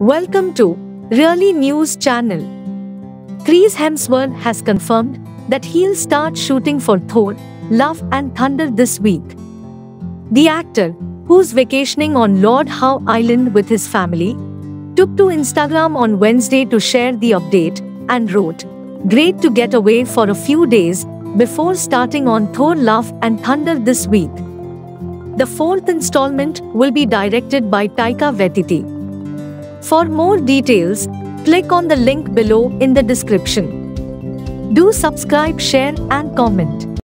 Welcome to Really News Channel. Chris Hemsworth has confirmed that he'll start shooting for Thor, Love and Thunder this week. The actor, who's vacationing on Lord Howe Island with his family, took to Instagram on Wednesday to share the update and wrote, Great to get away for a few days before starting on Thor Love and Thunder this week. The fourth installment will be directed by Taika Waititi. For more details, click on the link below in the description. Do subscribe, share, and comment.